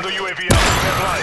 Another UAV out. Stand live.